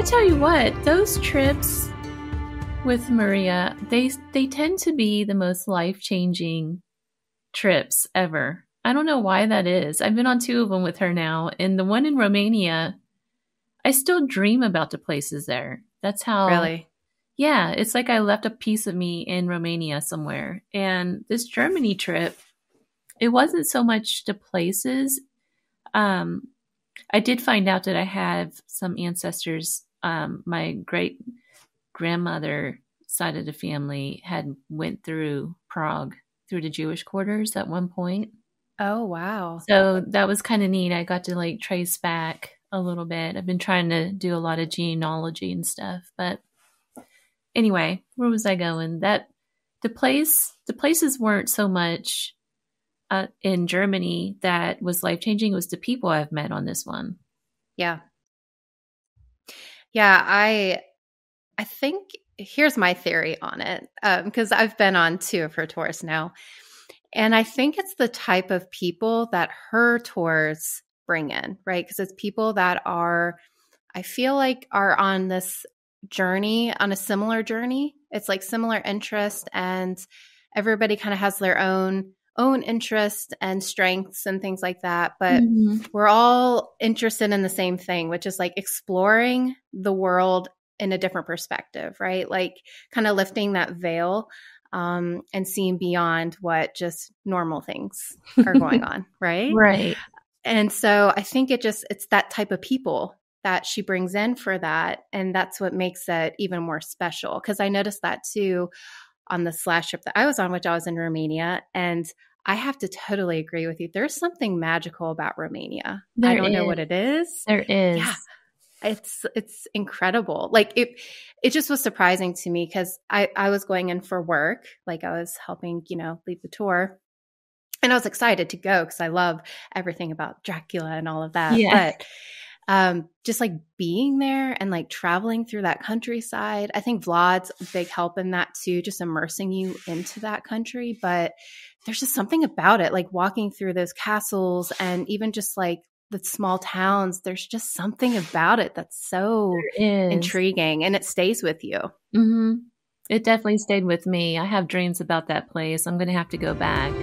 I tell you what, those trips with Maria, they they tend to be the most life-changing trips ever. I don't know why that is. I've been on two of them with her now, and the one in Romania, I still dream about the places there. That's how Really? Yeah, it's like I left a piece of me in Romania somewhere. And this Germany trip, it wasn't so much the places. Um, I did find out that I have some ancestors. Um, my great grandmother side of the family had went through Prague through the Jewish quarters at one point. Oh, wow. So that was kind of neat. I got to like trace back a little bit. I've been trying to do a lot of genealogy and stuff, but anyway, where was I going? That the place, the places weren't so much uh, in Germany that was life changing. It was the people I've met on this one. Yeah. Yeah, I I think here's my theory on it um, because I've been on two of her tours now. And I think it's the type of people that her tours bring in, right? Because it's people that are, I feel like, are on this journey, on a similar journey. It's like similar interest, and everybody kind of has their own own interests and strengths and things like that. But Mhm. we're all interested in the same thing, which is like exploring the world in a different perspective, right? Like kind of lifting that veil um, and seeing beyond what just normal things are going on, right? Right. And so I think it just it's that type of people that she brings in for that and that's what makes it even more special because I noticed that too on the slash trip that I was on which I was in Romania and I have to totally agree with you. There's something magical about Romania. I don't know what it is. There is. Yeah. It's it's incredible. Like it it just was surprising to me because I, I was going in for work. Like I was helping, you know, lead the tour. And I was excited to go because I love everything about Dracula and all of that. Yeah. But um, just like being there and like traveling through that countryside, I think Vlad's a big help in that too, just immersing you into that country. But there's just something about it, like walking through those castles and even just like the small towns. There's just something about it that's so intriguing and it stays with you. hmm It definitely stayed with me. I have dreams about that place. I'm going to have to go back.